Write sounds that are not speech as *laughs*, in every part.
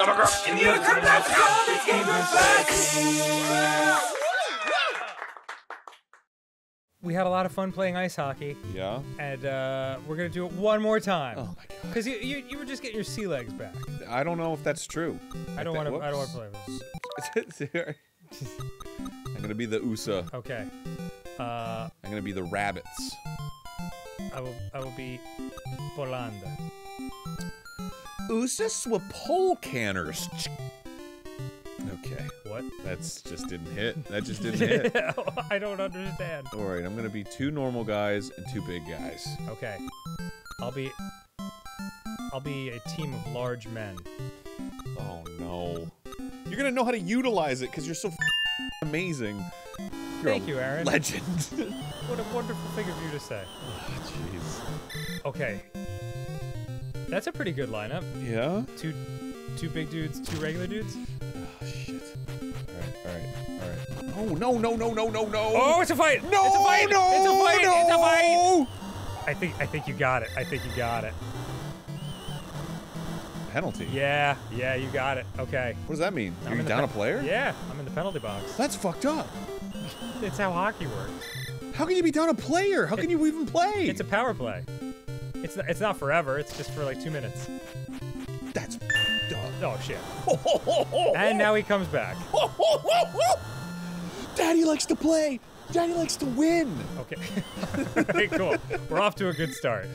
In the Utah it's game We had a lot of fun playing ice hockey, Yeah. and uh, we're gonna do it one more time. Oh my god. Cause you, you you were just getting your sea legs back. I don't know if that's true. I don't want to. I don't want to play *laughs* this. I'm gonna be the USA. Okay. Uh, I'm gonna be the rabbits. I will. I will be Polanda. USA swapole canners. Okay, What? that's just didn't hit. That just *laughs* didn't hit. I don't understand. All right, I'm gonna be two normal guys and two big guys. Okay. I'll be. I'll be a team of large men. Oh no. You're gonna know how to utilize it because you're so amazing. You're Thank you, Arin. Legend. *laughs* What a wonderful thing of you to say. *sighs* Jeez. Okay. That's a pretty good lineup. Yeah. Two, two big dudes, two regular dudes. Oh shit. All right. All right. All right. Oh no no no no no no. Oh, it's a fight! no! It's a fight! No! It's a fight! No! It's a fight! I think I think you got it. I think you got it. Penalty. Yeah, yeah, you got it. Okay. What does that mean? I'm You're in the down a player? Yeah, I'm in the penalty box. That's fucked up. *laughs* It's how hockey works. How can you be down a player? How can you even play? It's a power play. It's not, it's not forever. It's just for like two minutes. That's Oh shit. And now he comes back. Daddy likes to play. Daddy likes to win. Okay. *laughs* Alright, cool. We're off to a good start.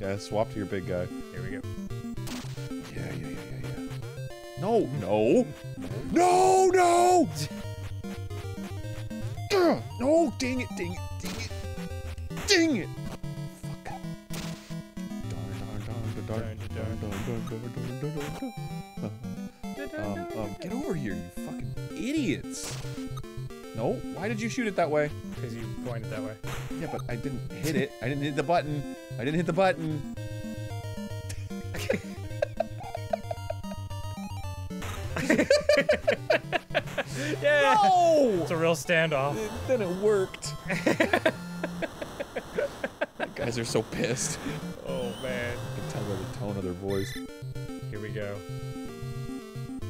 Yeah, swap to your big guy. Here we go. Yeah, yeah, yeah, yeah, yeah. No, no, no, no. *sniffs* No, dang it, dang it, dang it, dang it. Um, um, get over here, you fucking idiots. No, why did you shoot it that way? Because you pointed that way. Yeah, but I didn't hit it. I didn't hit the button. I didn't hit the button. *laughs* Yeah. No! It's a real standoff. Then it worked. *laughs* Guys are so pissed. Oh man. I can tell by the tone of their voice. Go.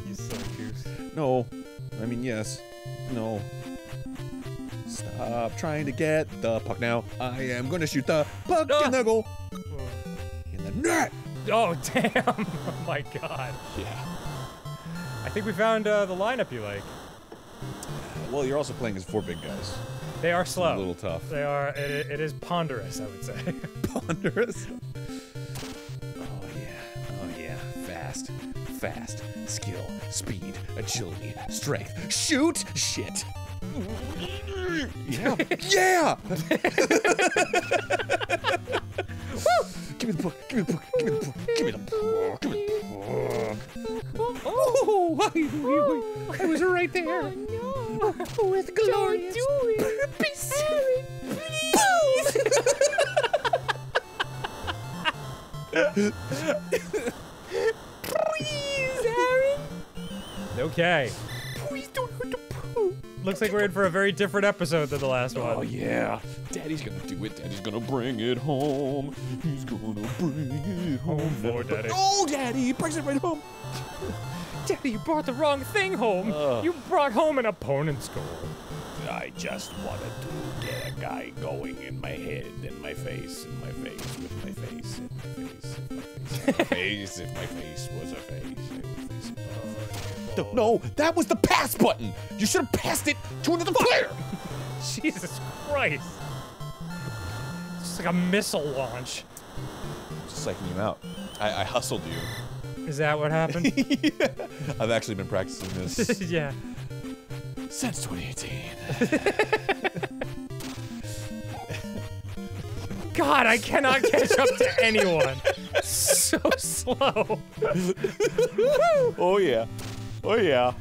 You silly goose. No. I mean, yes. No. Stop trying to get the puck now. I am going to shoot the puck Ah. in the goal. In the net. Oh *laughs* damn! Oh my god. Yeah. I think we found uh, the lineup you like. Well, you're also playing as four big guys. They are slow. A little tough. They are. It, it is ponderous, I would say. *laughs* Ponderous. Fast. Skill. Speed. Agility. Strength. Shoot! Shit. Yeah. *laughs* yeah! *laughs* Give me the book. Give me the book. Give me the book. Give me the book. Give me the book. Oh, I, I was right there. With glorious purpose. *laughs* okay. Please don't hurt the poo. Looks like we're in for a very different episode than the last one. Oh yeah, Daddy's gonna do it. Daddy's gonna bring it home. He's gonna bring it home. for Daddy. Oh, Daddy, he brings it right home. Daddy, you brought the wrong thing home. Ugh. You brought home an opponent's goal. I just wanted to get a guy going in my head, in my face, in my face, with my face, in my face, in my face, in my face. If my face was a face, I would face it. No, no, that was the pass button. You should have passed it to another player. *laughs* Jesus Christ. It's like a missile launch. Just psyching you out. I, I hustled you. Is that what happened? *laughs* I've actually been practicing this *laughs* yeah. since 2018. God, I cannot catch up to anyone. So slow. Oh yeah. Oh yeah.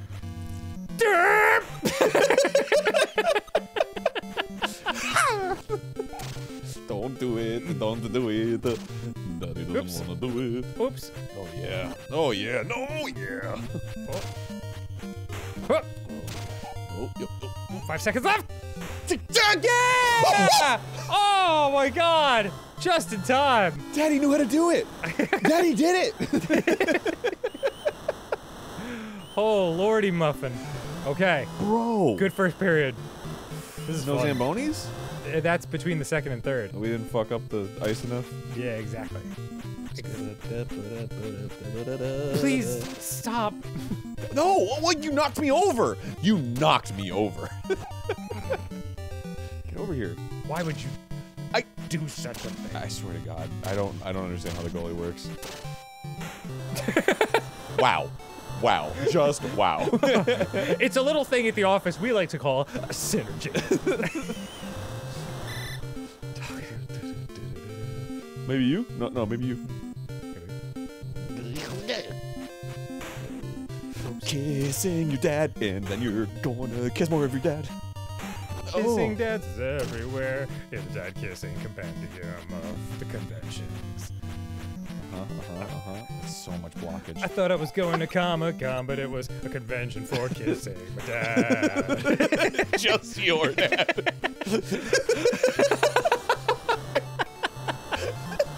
Don't do it. Don't do it. Daddy doesn't Oops. wanna do it. Oops. Oh yeah. Oh yeah. No yeah. Oh. Huh. Oh, yep. oh. oh. Five seconds left. Yeah! *laughs* Oh my God! Just in time. Daddy knew how to do it. Daddy did it. *laughs* Oh, lordy muffin. Okay, Bro. good first period. This is No fun. Zambonis? Uh, That's between the second and third. We didn't fuck up the ice enough? Yeah, exactly. Please stop. No! Well, you knocked me over! You knocked me over. *laughs* Get over here. Why would you I do such a thing? I swear to God, I don't I don't understand how the goalie works. *laughs* wow. Wow. Just wow. *laughs* It's a little thing at the office we like to call a synergy. *laughs* maybe you? No, no, maybe you. Kissing your dad, and then you're gonna kiss more of your dad. Kissing oh. dads is everywhere the dad kissing compendium of the conventions. Uh-huh, uh-huh, uh-huh. That's so much blockage. I thought I was going to Comic Con, but it was a convention for kissing my dad. *laughs* Just your dad. *laughs*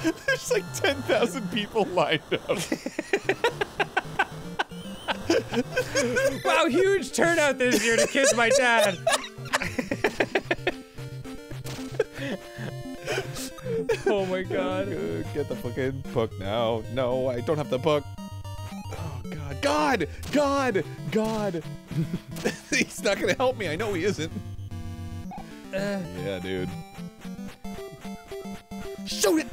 There's like 10,000 people lined up. wow, huge turnout this year to kiss my dad. Oh my *laughs* god. Get the fucking book now. No, I don't have the book. Oh god, God, God, God. *laughs* He's not gonna help me. I know he isn't. Uh, Yeah, dude. Shoot it!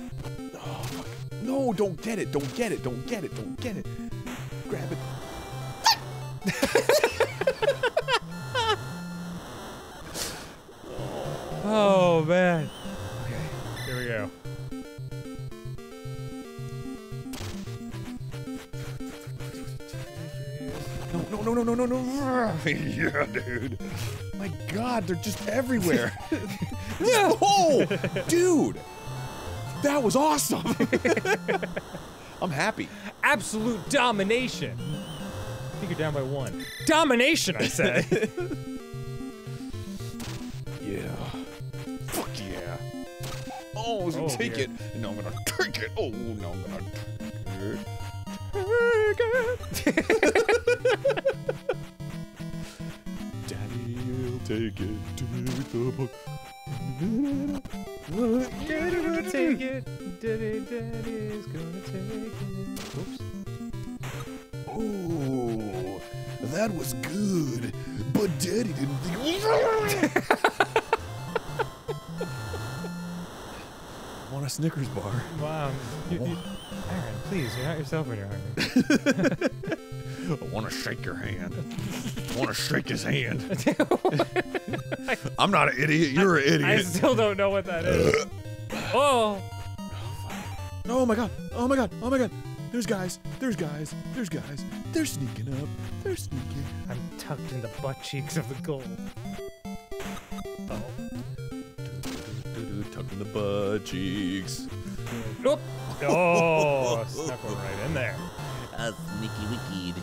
Oh, fuck. No, don't get it. Don't get it. Don't get it. Don't get it. Grab it. *laughs* oh man. No, no, no, no, no, no, *laughs* no. yeah, dude. My god, they're just everywhere. *laughs* oh, dude. That was awesome. *laughs* I'm happy. Absolute domination. I think you're down by one. Domination, I say. Yeah. Fuck yeah. Oh, I was gonna Oh, take dear. it. Now I'm gonna take it. Oh, no, I'm gonna take it. Take it. Take the book. Daddy will take it. Daddy, daddy's gonna take it. Oops. Oh, that was good. But Daddy didn't think. *laughs* Want a Snickers bar? Wow. You, you, Arin, please, you're not yourself when you're hungry. *laughs* I want to shake your hand. I want to shake his hand. *laughs* I'm not an idiot. You're an idiot. I still don't know what that is. Oh, Oh my god! Oh my god! Oh my god! There's guys! There's guys! There's guys! They're sneaking up! They're sneaking! I'm tucked in the butt cheeks of the goal. Oh. Tucked in the butt cheeks. Nope. Oh, snuck one right in there. Uh, sneaky wicked.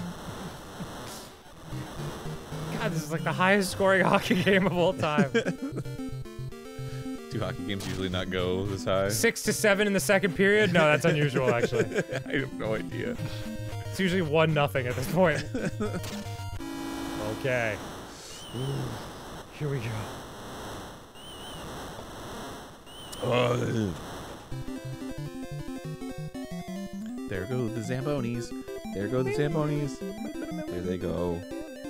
God, this is like the highest scoring *laughs* hockey game of all time. *laughs* Do hockey games usually not go this high? Six to seven in the second period? No, that's unusual, actually. *laughs* I have no idea. It's usually one nothing at this point. Okay. Here we go. There go the Zambonis. There go the Zambonis. There they go.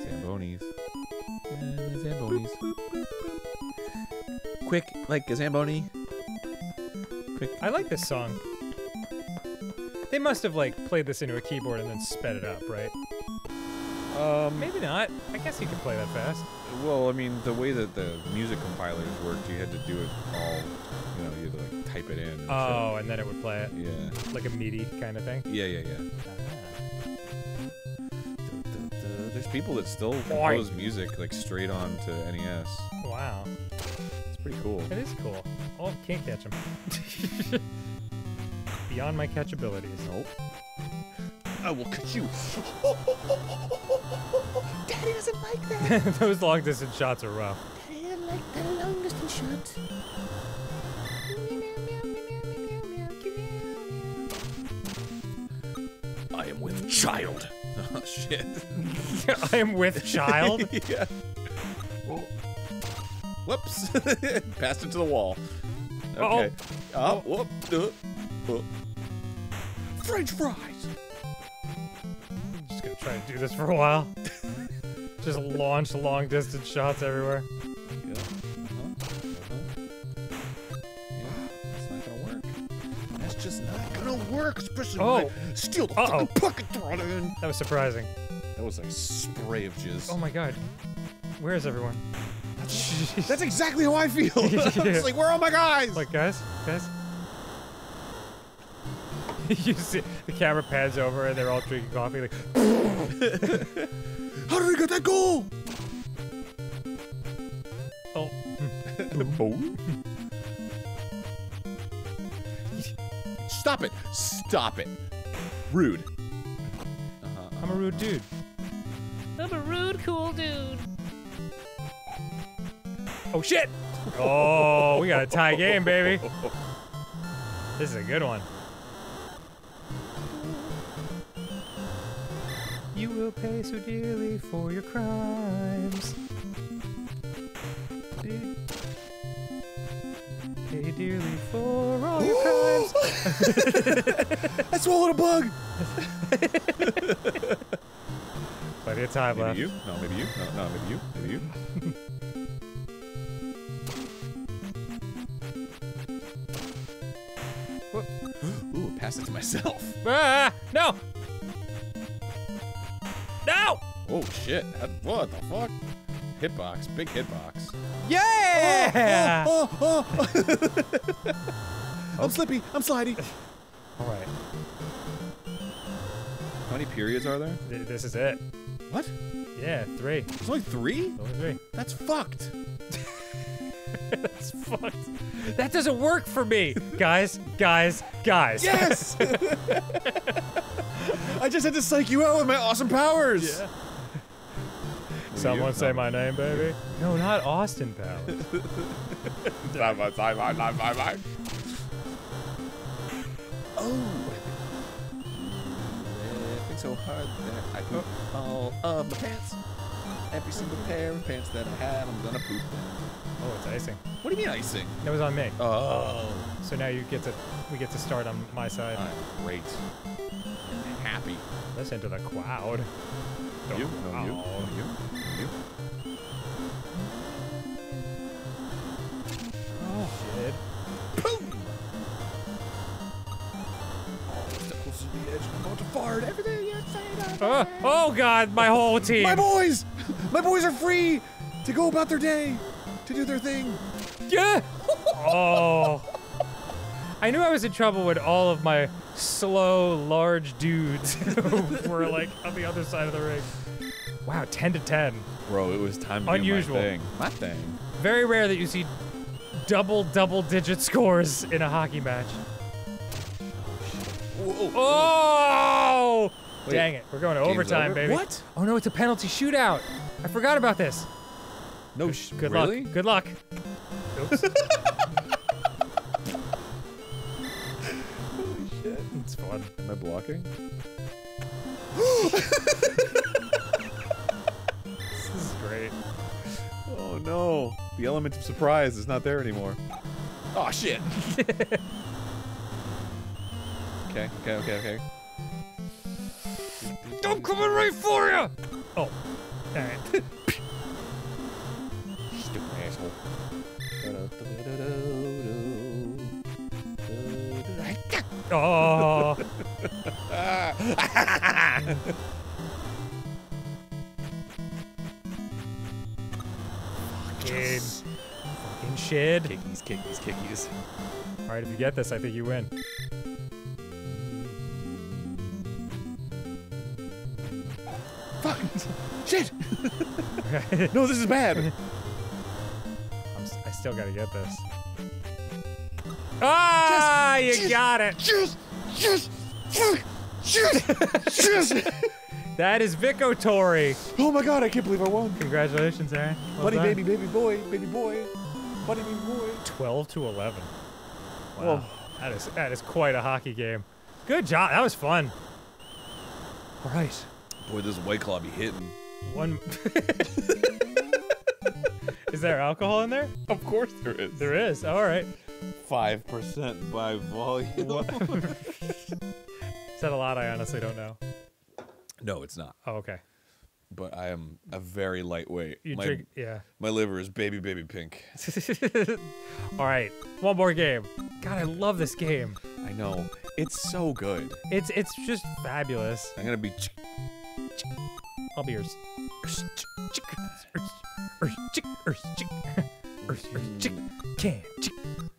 Zambonis. And the Zambonis. Quick, like a Zamboni. Quick. I like this song. They must have like played this into a keyboard and then sped it up, right? Um, Maybe not. I guess you could play that fast. well, I mean, the way that the music compilers worked, you had to do it all, you know, you had to like type it in. and shit. Oh, and then it would play it Yeah. like a MIDI kind of thing. Yeah, yeah, yeah. There's people that still Boy. compose music like straight on to NES. Wow, It's pretty cool. it is cool. Oh, can't catch him. *laughs* Beyond my catch abilities. Nope. I will cut you. *laughs* Daddy doesn't like that. *laughs* Those long distance shots are rough. Daddy doesn't like the long distance shot. I am with child. Oh *laughs* shit. *laughs* I am with child. *laughs* yeah. Whoops. Passed into the wall. Okay. Oh, whoop. Uh, uh. French fries. Just gonna try and do this for a while. Just launch long distance shots everywhere. Yeah. Uh-huh. Uh-huh. Yeah. That's not gonna work. That's just not gonna work, especially Oh. When I steal the Uh-oh. fucking pocket throttle. That was surprising. That was a spray of jizz. Oh my god. Where is everyone? Jeez. *laughs* That's exactly how I feel. *laughs* I'm Yeah. like, where are my guys? Like, guys, guys. *laughs* you see the camera pans over and they're all drinking coffee. Like, how did we get that goal? oh, Boom. Stop it! Stop it! Rude. Uh-huh. I'm a rude dude. I'm a rude, cool dude. Oh shit! Oh, we got a tie game, baby. This is a good one. You will pay so dearly for your crimes. Pay dearly for all your crimes. *laughs* I swallowed a bug. *laughs* Plenty of time Maybe left. you? No, maybe you? No, no, maybe you? Maybe you? Whoop. *laughs* Ooh, pass it to myself. Ah, no! No! Oh shit! What the fuck? Hitbox, big hitbox. Yeah! Oh, oh, oh. I'm slippy. I'm slidey. All right, How many periods are there? th- this is it. What? Yeah, three. There's only three? Only three. That's fucked. *laughs* That's fucked. That doesn't work for me, guys. Guys, guys. Yes! *laughs* *laughs* I just had to psych you out with my awesome powers. Yeah. Someone say my name, baby. No, not Austin Powers. Not my time, not my, my, my. Oh. Laughing so hard that I poop all of my pants. Every single pair of pants that I have, I'm gonna poop them. Oh, it's icing. What do you mean icing? That was on me. Oh. So now you get to, we get to start on my side. Great. And happy. Listen to the crowd. You? No, you? Oh. No, you? No, you? Closer to. I'm about to fart. Everything you say to Oh, oh God, my whole team. My boys! My boys are free to go about their day, to do their thing. Yeah. *laughs* Oh. I knew I was in trouble when all of my slow, large dudes *laughs* were like on the other side of the ring. Wow, 10 to 10. Bro, it was time to Unusual. do my thing. My thing. Very rare that you see double, double digit scores in a hockey match. Whoa, Oh! Wait, Dang it. We're going to game's overtime, over? baby. What? Oh no, it's a penalty shootout. I forgot about this. No, sh- Good really? luck. Good luck. Oops. *laughs* It's fun. Am I blocking? *laughs* This is great. Oh no. The element of surprise is not there anymore. Oh shit. *laughs* okay, okay, okay, okay. I'm coming right for you. Oh, alright. *laughs* Stupid asshole. Oh, fucking, fucking shit. Kickies, kickies, kickies. All right, if you get this, I think you win. Shit! *laughs* No, this is bad. *laughs* I'm, s- I still gotta get this. Ah, you Just- got it. Yes! Yes! Fuck! Yes! *laughs* Yes! That is Vico Tori. Oh my god, I can't believe I won. Congratulations, Arin. Well Buddy, done. baby, baby boy, baby boy. Buddy, baby boy. 12 to 11. Wow. Whoa. That is that is quite a hockey game. Good job. That was fun. All right. Boy, this white claw be hitting. One. *laughs* *laughs* is there alcohol in there? Of course there is. There is. All right. Five percent by volume. What? *laughs* is that a lot? I honestly don't know. no, it's not. Oh, okay. But I am a very lightweight. You my, drink. Yeah. my liver is baby, baby pink. All right. One more game. God, I love this game. I know. It's so good. It's it's just fabulous. I'm gonna be. I'll be yours.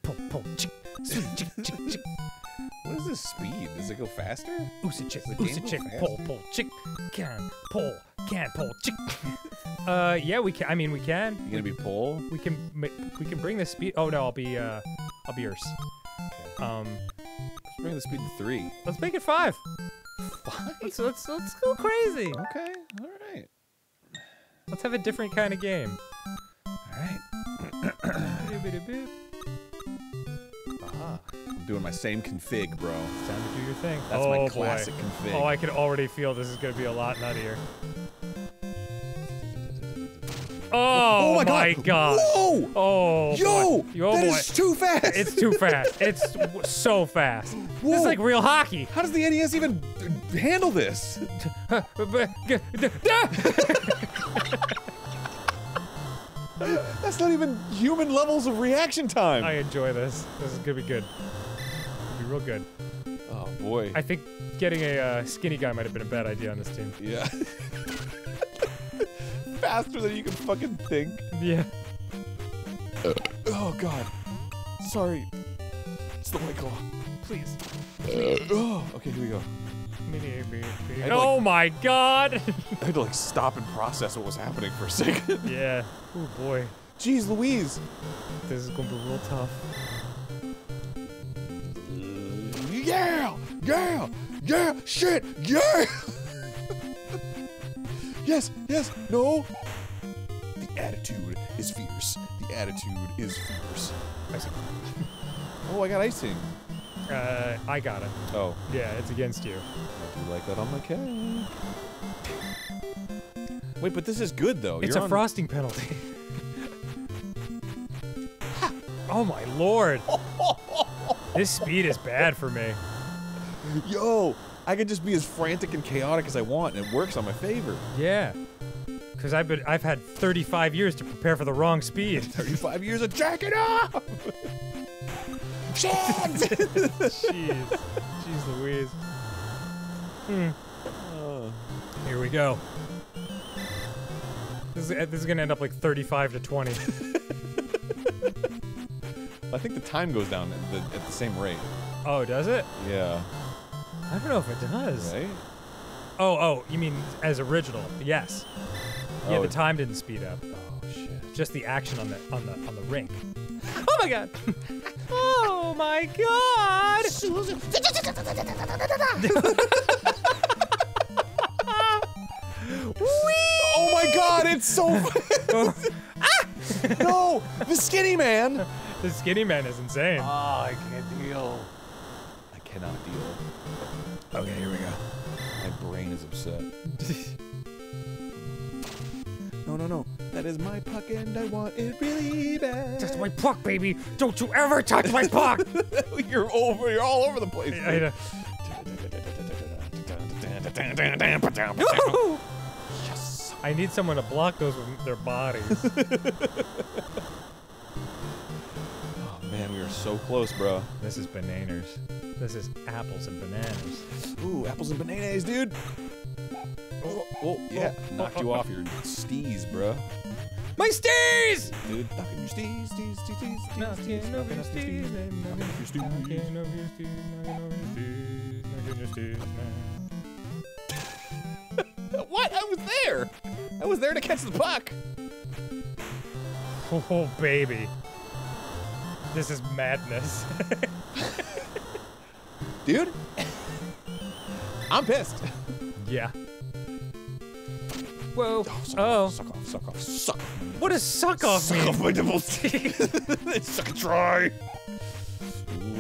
Pull, pull, What is this speed? Does it go faster? oosa chick, oosa chick, pull, pull, chick, can pull, can pull, chick. Uh, yeah, we can. I mean, we can. You gonna be pole? We can. We can bring the speed. Oh no, I'll be. Uh, I'll be yours. Um, Let's bring the speed to three. let's make it five. Five? Let's let's let's go crazy. Okay. All right. Let's have a different kind of game. All right. Boop-a-doop-boop. *coughs* I'm doing my same config, bro. It's time to do your thing. That's oh, my boy. classic config. Oh, I can already feel this is gonna be a lot nuttier. Oh, my my god. god. Whoa! Oh, Yo! boy. Oh, that boy. is too fast! It's too fast. It's so fast. This is like real hockey. How does the NES even handle this? That's not even human levels of reaction time. I enjoy this. This is gonna be good. It'll be real good. oh boy. I think getting a uh, skinny guy might have been a bad idea on this team. yeah. *laughs* Faster than you can fucking think. Yeah. Uh. Oh god. Sorry. It's the white claw. Please. Uh. Oh, okay, here we go. I'd Oh my god. *laughs* I had to like stop and process what was happening for a second. *laughs* yeah. Oh boy. Jeez Louise. This is gonna be real tough. Yeah! Yeah! Yeah! Shit! Yeah! Yes! Yes! No! The attitude is fierce. The attitude is fierce. Icing. *laughs* Oh, I got icing. Uh, I got it. Oh, Yeah, it's against you. I do like that on my cake. Wait, but this is good though. It's You're a on- frosting penalty. *laughs* oh my lord. *laughs* this speed is bad for me. Yo, I can just be as frantic and chaotic as I want, and it works on my favor. Yeah. Cause I've been I've had 35 years to prepare for the wrong speed. *laughs* 35 years of jacking up! *laughs* Shit! Jeez. Jeez Louise. Hmm. Oh. Here we go. This is, this is gonna end up like 35 to 20. *laughs* I think the time goes down at the, at the same rate. oh, does it? Yeah. I don't know if it does. Right? Oh, oh, you mean as original? Yes. Yeah, Oh, the time didn't speed up. Oh shit. Just the action on the on the on the rink. Oh my god! *laughs* oh my god! Oh my god, it's so *laughs* *laughs* No! The skinny man! the skinny man is insane. Ah, I can't deal. Cannot deal. Okay, here we go. My brain is upset. *laughs* no, no, no. That is my puck and I want it really bad. That's my puck, baby! Don't you ever touch my puck! *laughs* you're over, you're all over the place. I, I yes. *laughs* I need someone to block those with their bodies. Oh man, we are so close, bro. this is bananas. This is apples and bananas. Ooh, apples and bananas, dude. Oh, oh, oh yeah. Oh, oh, Knocked you off your steez, bro. My steez! Dude, knocking your steez, steez, steez, steez, steez, Knocking steez, your knocking off steez, your knocking your steez. Knocking over your steez, knocking over your steez, knocking your steez now. What? I was there. I was there to catch the puck. Oh, baby. This is madness. *laughs* Dude, I'm pissed. yeah. Whoa. Oh, suck Oh. off, suck off, suck off, suck. What does suck off Suck mean? off my nipples. *laughs* suck a try.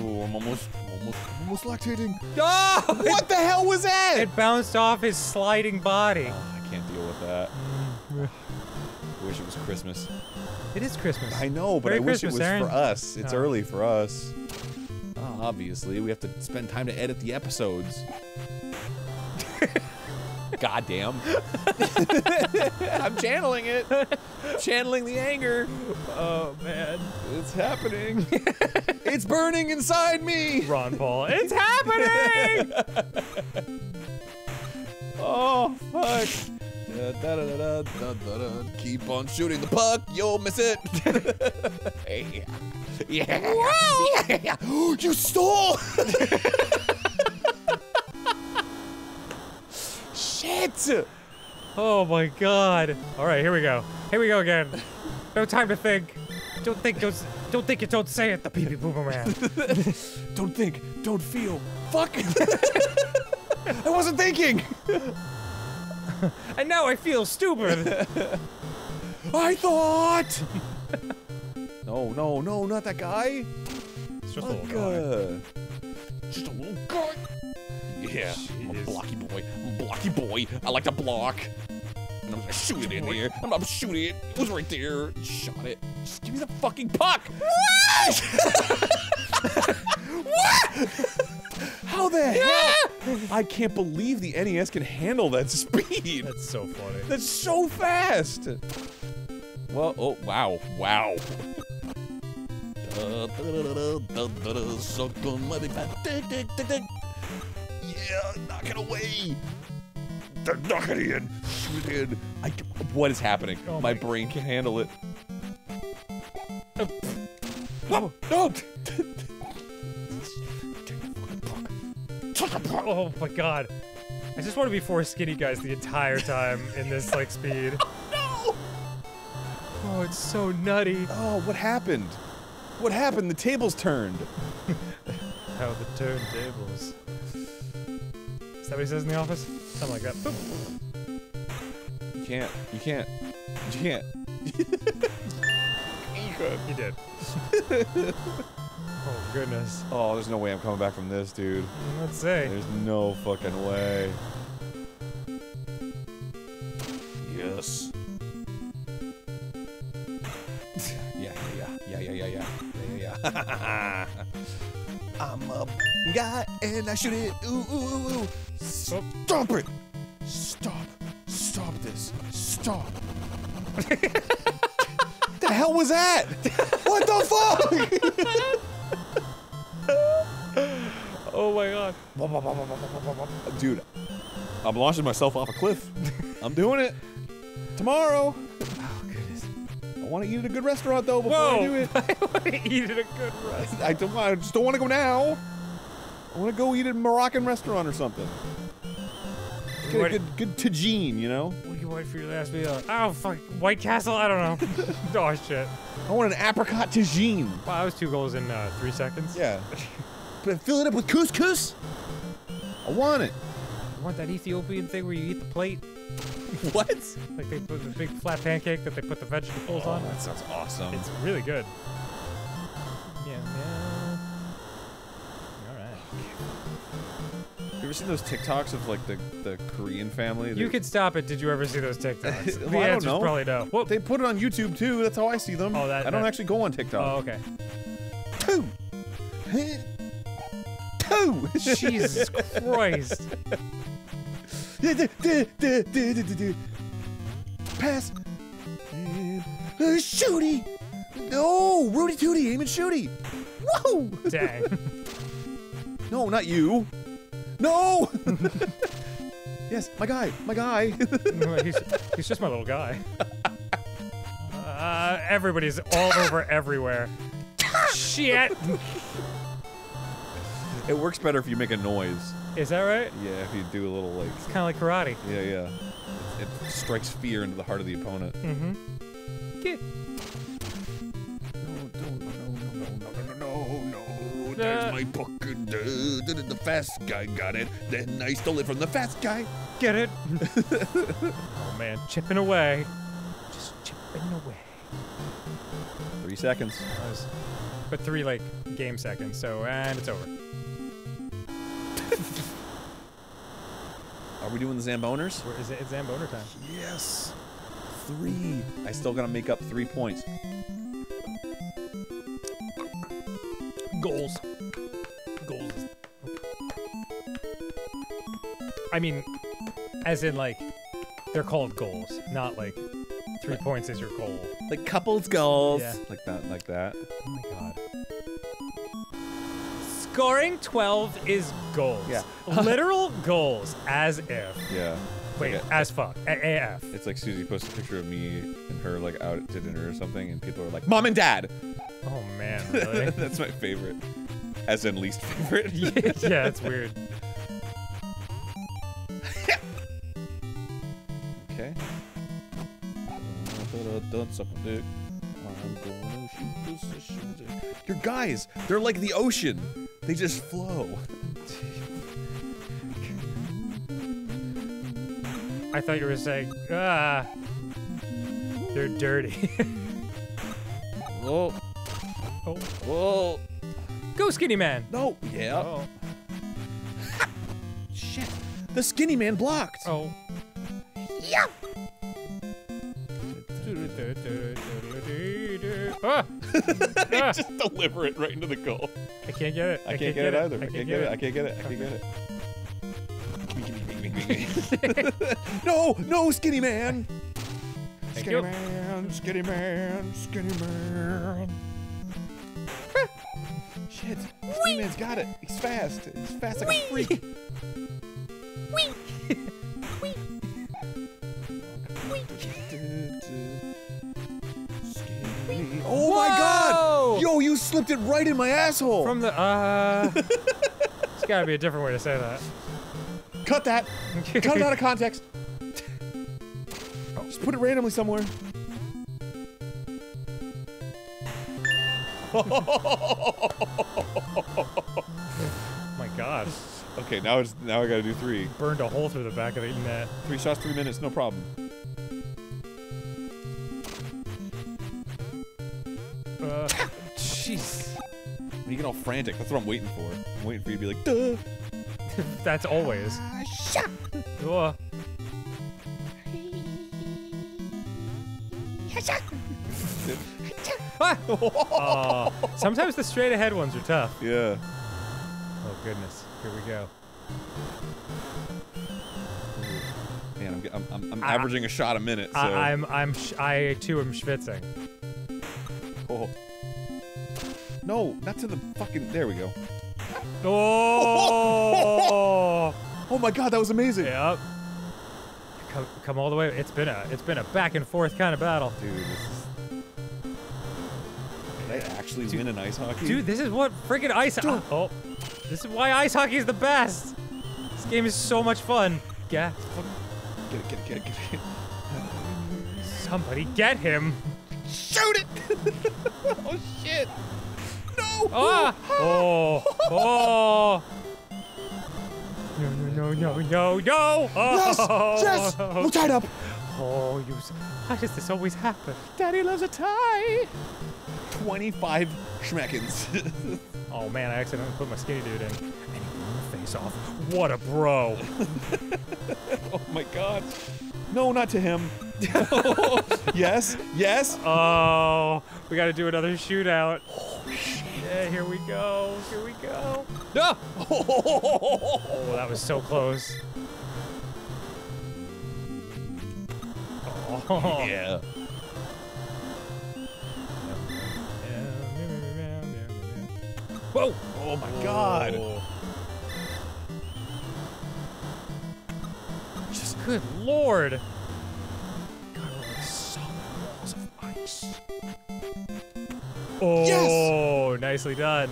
Ooh, I'm almost, almost, almost lactating. Oh! What the hell was that? It bounced off his sliding body. Can't deal with that. I *sighs* wish it was Christmas. It is Christmas. I know, but Merry I wish Christmas, it was Arin. for us. It's Oh. early for us. Oh, obviously, we have to spend time to edit the episodes. *laughs* Goddamn. *laughs* I'm channeling it. channeling the anger. Oh man. It's happening. *laughs* it's burning inside me. Ron Paul. It's happening! Oh, fuck. Da, da, da. Keep on shooting the puck, you'll miss it. *laughs* hey. Yeah. *laughs* Yeah. you stole. Shit. oh my god. Alright, here we go. Here we go again. No time to think. Don't think, don't, don't think it, don't say it, the pee pee pooper man. *laughs* Don't think, don't feel. Fuck. I wasn't thinking. *laughs* And now I feel stupid. *laughs* I thought. *laughs* no, no, no, not that guy. It's just a little guy. uh, Just a little guy. Yeah, I'm a blocky boy. I'm a blocky boy. I like to block. And I'm gonna shoot it in there. I'm gonna shoot it. It was right there. Shot it. Just give me the fucking puck. What? How the hell? I can't believe the NES can handle that *laughs* speed. That's so funny. That's so fast. Well, oh wow, wow. Yeah, knock it away. Knock it in. Shoot it in. I, what is happening? Oh my my brain can't handle it. No, no. Oh my god. I just want to be four skinny guys the entire time in this like speed. No. Oh, it's so nutty. Oh, what happened? What happened? The tables turned. *laughs* How the turntables. Is that what he says in the office? Something like that. Boop. You can't. You can't. You can't. you *laughs* could. He did. *laughs* goodness. Oh, there's no way I'm coming back from this, dude. Let's say. There's no fucking way. Yes. *laughs* yeah, yeah, yeah, yeah, yeah, yeah. *laughs* I'm a guy and I shoot it. Ooh, ooh, ooh, ooh. Stop it! Stop! Stop this! Stop! *laughs* the hell was that? what the fuck? Dude, I'm launching myself off a cliff. I'm doing it. Tomorrow. Oh goodness. I want to eat at a good restaurant though before I do it. *laughs* I want to eat at a good rest. I don't want. I just don't want to go now. I want to go eat at a Moroccan restaurant or something. Get a good, good tagine, you know. What do you want for your last meal? Oh fuck, White Castle? I don't know. *laughs* oh shit. I want an apricot tagine. Wow, that was two goals in uh, three seconds. Yeah. but *laughs* fill it up with couscous. I want it. You want that Ethiopian thing where you eat the plate? *laughs* What? Like they put the big flat pancake that they put the vegetables Oh, on? that sounds awesome. It's really good. Yeah, yeah. Alright. you ever seen those TikToks of like the, the Korean family? You could stop it. Did you ever see those *laughs* TikToks? the Well, I don't know. probably no. Well, They put it on YouTube too. That's how I see them. Oh, that- I don't that- actually go on TikTok. oh, okay. *laughs* Two. Two. Jesus Christ. Pass. And, uh, shooty. No, Rudy Tooty, aim and shooty. Whoa. Dang. *laughs* No, not you. No. *laughs* yes, my guy, my guy. *laughs* he's, he's just my little guy. Uh, everybody's all over everywhere. Shit. It works better if you make a noise. Is that right? Yeah, if you do a little like. It's kind of like karate. Yeah, yeah. It, it, strikes fear into the heart of the opponent. Mm-hmm. Yeah. There's my book. The fast guy got it. Then I stole it from the fast guy. Get it? oh man, chipping away. Just chipping away. Three seconds. But three like game seconds. So and it's over. Are we doing the Zamboners? Where is it? It's Zamboner time. Yes. Three. I still gotta make up three points. Goals. Goals. I mean, as in like, they're called goals, not like three points is your goal. Like couples goals. Yeah. Like that. Like that. Oh my god. Scoring 12 is goals. Yeah. *laughs* Literal goals, as if. Yeah. Wait, Okay. as fuck. A- AF. It's like Susie posted a picture of me and her like out to dinner or something, and people are like, "Mom and Dad." Oh man, *laughs* really? That's my favorite. As in least favorite. *laughs* yeah, it's weird. Okay. Don't suck my dick. I'm gonna shoot. Your guys, they're like the ocean. They just flow. I thought you were saying, ah, they're dirty. *laughs* Whoa. oh, Whoa. go skinny man. No. Yeah. Oh, *laughs* Shit. The skinny man blocked. oh. *laughs* Ah! Ah! just deliver it right into the goal. I can't get it. I, can't, get, it either. I I can't get it. I can't get it. I can't get it. *laughs* no, no, skinny man. Thank Skinny you. man, skinny man, skinny man. Shit, skinny man's got it. He's fast. He's fast like a freak. *laughs* slipped it right in my asshole. From the, uh, *laughs* it's gotta be a different way to say that. Cut that. *laughs* Cut it out of context. Just put it randomly somewhere. Oh *laughs* my god. Okay, now it's now I gotta do three. Burned a hole through the back of the net. Three shots, three minutes, no problem. Jeez. When you get all frantic, that's what I'm waiting for. I'm waiting for you to be like, duh. *laughs* That's always. Ugh. Ah! *laughs* Aw. sometimes the straight ahead ones are tough. Yeah. Oh goodness. Here we go. Man, I'm, I'm, I'm, I'm averaging a shot a minute, so. I, I'm I'm sh- I too am schwitzing. Oh. No, not to the fucking. There we go. Oh. *laughs* Oh my god, that was amazing. yep. Come, come all the way. It's been a it's been a back and forth kind of battle. Dude, this is. Did I actually win an ice hockey? Dude, this is what freaking ice. Dude. Oh, this is why ice hockey is the best. This game is so much fun. Yeah, Get it, get it, get it, get it. somebody get him. Shoot it! *laughs* oh shit! No! Ah! Oh! Oh! No! No! No! No! No! Yes! Oh! Yes! We're tied up! Oh, you! s- Why does this always happen? Daddy loves a tie. 25 schmeckins. *laughs* Oh man, I accidentally put my skinny dude in. And he blew the face off. What a bro! *laughs* oh my god. No, not to him. *laughs* yes, yes. Oh, we got to do another shootout. Yeah, here we go. Here we go. No! Oh, that was so close. Oh. *laughs* yeah. Whoa! Oh my god. Just good lord. God, we're like solid walls of ice. Oh, nicely done.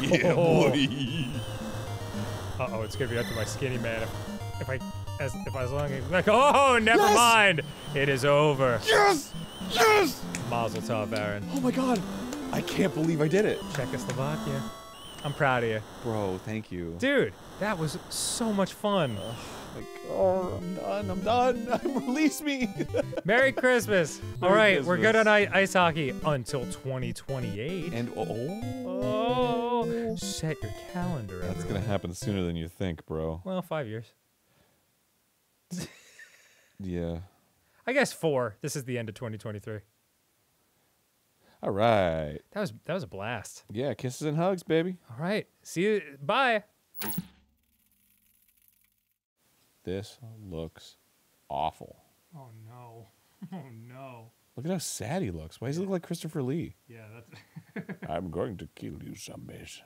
Yeah, Oh. boy. Uh oh, it's gonna be up to my skinny man if, if I as if I was long like oh never Yes! mind. It is over. Yes! Yes! Mazel tov, Arin. Oh my god. I can't believe I did it. Czechoslovakia. I'm proud of you. Bro, thank you. Dude, that was so much fun. Like, oh, I'm done. I'm done. *laughs* Release me. *laughs* Merry Christmas. All Merry right, we're good on ice hockey until 2028. and oh. oh. Oh, set your calendar. That's everyone. gonna happen sooner than you think, bro. Well, five years. *laughs* Yeah. I guess four. This is the end of 2023. All right. That was that was a blast. Yeah, kisses and hugs, baby. All right. See you. Bye. This looks awful. Oh no. *laughs* Oh no. Look at how sad he looks. Why does he look like Christopher Lee? Yeah, that's *laughs* I'm going to kill you, zombies.